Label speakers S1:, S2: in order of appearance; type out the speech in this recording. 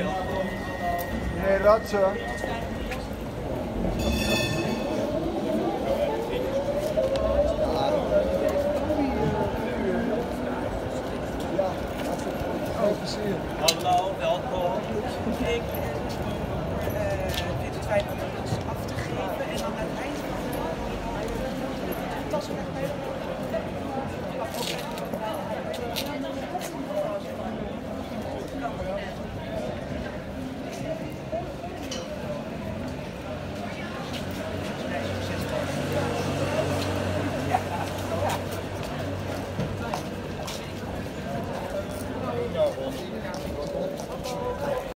S1: Nee,
S2: dat Ratsen.
S1: Hallo, welkom. Ik eh, dit het fijn om het af te geven en dan uiteindelijk tas weg mee.